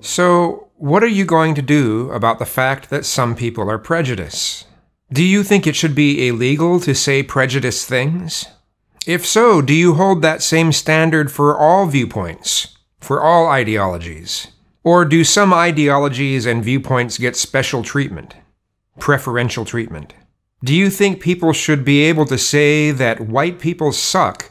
So, what are you going to do about the fact that some people are prejudiced? Do you think it should be illegal to say prejudiced things? If so, do you hold that same standard for all viewpoints, for all ideologies? Or do some ideologies and viewpoints get special treatment, preferential treatment? Do you think people should be able to say that white people suck,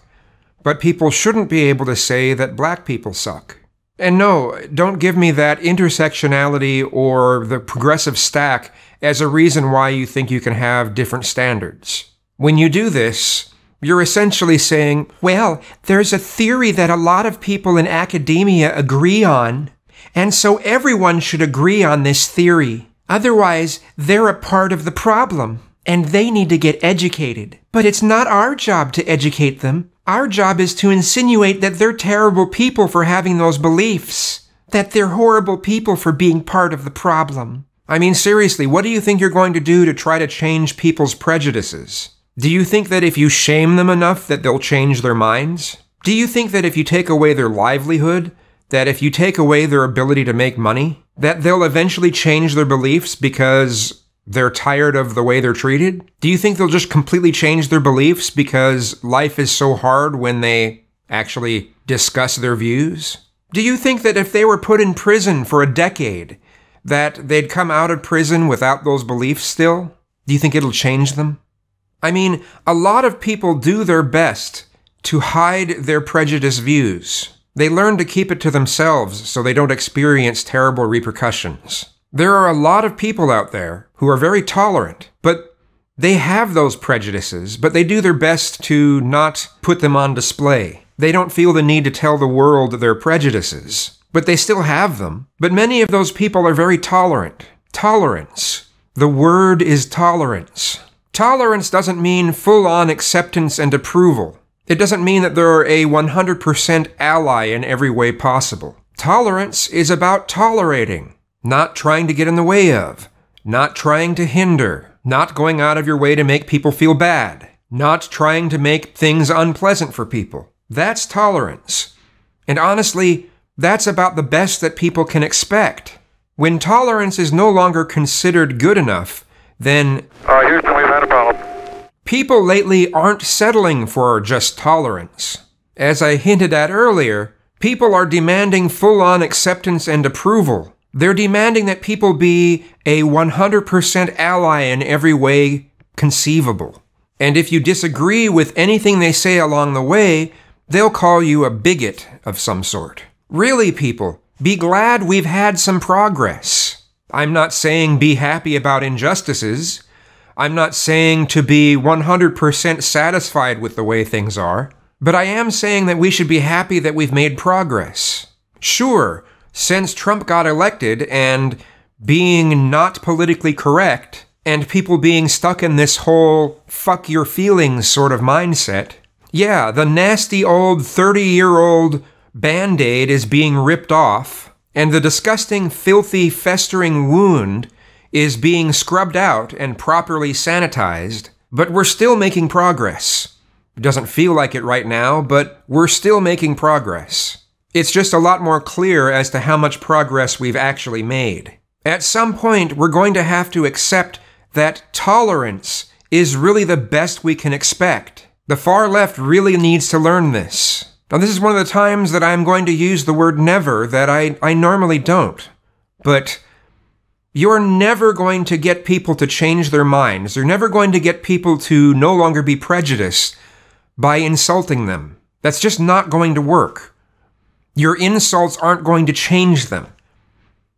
but people shouldn't be able to say that black people suck? And no, don't give me that intersectionality or the progressive stack as a reason why you think you can have different standards. When you do this, you're essentially saying, well, there's a theory that a lot of people in academia agree on, and so everyone should agree on this theory. Otherwise, they're a part of the problem, and they need to get educated. But it's not our job to educate them. Our job is to insinuate that they're terrible people for having those beliefs, that they're horrible people for being part of the problem. I mean, seriously, what do you think you're going to do to try to change people's prejudices? Do you think that if you shame them enough that they'll change their minds? Do you think that if you take away their livelihood, that if you take away their ability to make money, that they'll eventually change their beliefs because they're tired of the way they're treated? Do you think they'll just completely change their beliefs because life is so hard when they actually discuss their views? Do you think that if they were put in prison for a decade, that they'd come out of prison without those beliefs still? Do you think it'll change them? I mean, a lot of people do their best to hide their prejudiced views. They learn to keep it to themselves so they don't experience terrible repercussions. There are a lot of people out there who are very tolerant, but they have those prejudices, but they do their best to not put them on display. They don't feel the need to tell the world their prejudices, but they still have them. But many of those people are very tolerant. Tolerance. The word is tolerance. Tolerance doesn't mean full on acceptance and approval. It doesn't mean that they're a 100% ally in every way possible. Tolerance is about tolerating, not trying to get in the way of, not trying to hinder, not going out of your way to make people feel bad, not trying to make things unpleasant for people. That's tolerance. And honestly, that's about the best that people can expect. When tolerance is no longer considered good enough, then Uh, Houston, we've had a problem. people lately aren't settling for just tolerance. As I hinted at earlier, people are demanding full on acceptance and approval. They're demanding that people be a 100% ally in every way conceivable. And if you disagree with anything they say along the way, they'll call you a bigot of some sort. Really, people, be glad we've had some progress. I'm not saying be happy about injustices. I'm not saying to be 100% satisfied with the way things are, but I am saying that we should be happy that we've made progress. Sure, since Trump got elected and being not politically correct, and people being stuck in this whole fuck your feelings sort of mindset, yeah, the nasty old 30 year old band aid is being ripped off, and the disgusting, filthy, festering wound is being scrubbed out and properly sanitized, but we're still making progress. It doesn't feel like it right now, but we're still making progress. It's just a lot more clear as to how much progress we've actually made. At some point, we're going to have to accept that tolerance is really the best we can expect. The far left really needs to learn this. Now, this is one of the times that I'm going to use the word never that I, I normally don't. But you're never going to get people to change their minds. You're never going to get people to no longer be prejudiced by insulting them. That's just not going to work. Your insults aren't going to change them.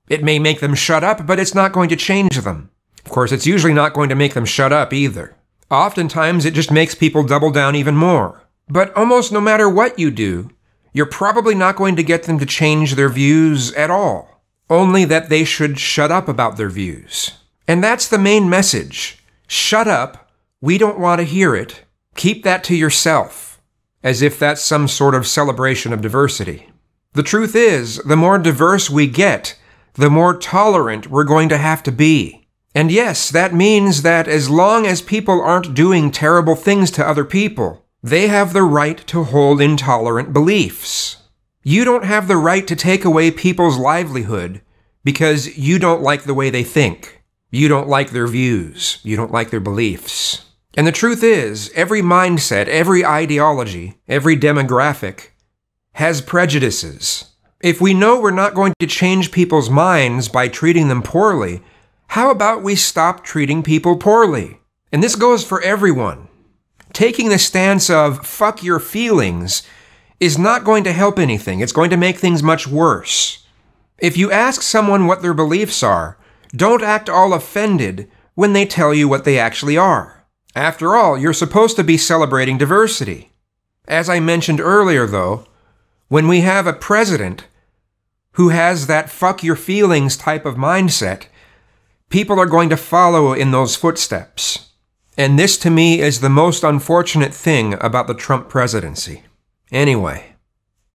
It may make them shut up, but it's not going to change them. Of course, it's usually not going to make them shut up either. Oftentimes, it just makes people double down even more. But almost no matter what you do, you're probably not going to get them to change their views at all. Only that they should shut up about their views. And that's the main message. Shut up. We don't want to hear it. Keep that to yourself. As if that's some sort of celebration of diversity. The truth is, the more diverse we get, the more tolerant we're going to have to be. And yes, that means that as long as people aren't doing terrible things to other people, They have the right to hold intolerant beliefs. You don't have the right to take away people's livelihood because you don't like the way they think. You don't like their views. You don't like their beliefs. And the truth is, every mindset, every ideology, every demographic has prejudices. If we know we're not going to change people's minds by treating them poorly, how about we stop treating people poorly? And this goes for everyone. Taking the stance of fuck your feelings is not going to help anything. It's going to make things much worse. If you ask someone what their beliefs are, don't act all offended when they tell you what they actually are. After all, you're supposed to be celebrating diversity. As I mentioned earlier, though, when we have a president who has that fuck your feelings type of mindset, people are going to follow in those footsteps. And this to me is the most unfortunate thing about the Trump presidency. Anyway,